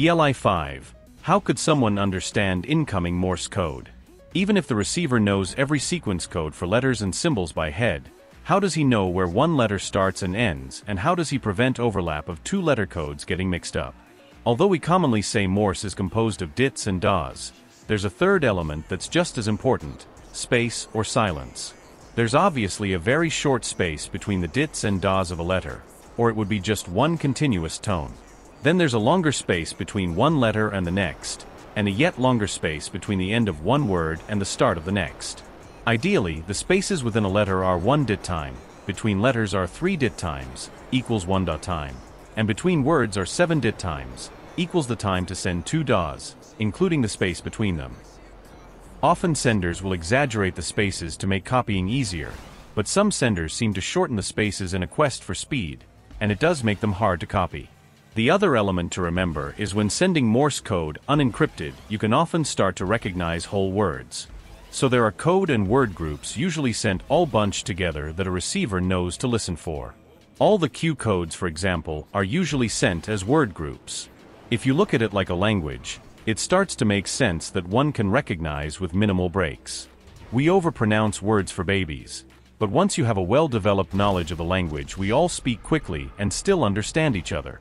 ELI 5. How could someone understand incoming Morse code? Even if the receiver knows every sequence code for letters and symbols by head, how does he know where one letter starts and ends, and how does he prevent overlap of two letter codes getting mixed up? Although we commonly say Morse is composed of dits and dahs, there's a third element that's just as important, space or silence. There's obviously a very short space between the dits and dahs of a letter, or it would be just one continuous tone. Then there's a longer space between one letter and the next, and a yet longer space between the end of one word and the start of the next. Ideally, the spaces within a letter are one dit time, between letters are three dit times, equals one dot time, and between words are seven dit times, equals the time to send two dahs, including the space between them. Often senders will exaggerate the spaces to make copying easier, but some senders seem to shorten the spaces in a quest for speed, and it does make them hard to copy. The other element to remember is when sending Morse code unencrypted, you can often start to recognize whole words. So there are code and word groups usually sent all bunched together that a receiver knows to listen for. All the Q codes, for example, are usually sent as word groups. If you look at it like a language, it starts to make sense that one can recognize with minimal breaks. We overpronounce words for babies, but once you have a well-developed knowledge of the language we all speak quickly and still understand each other.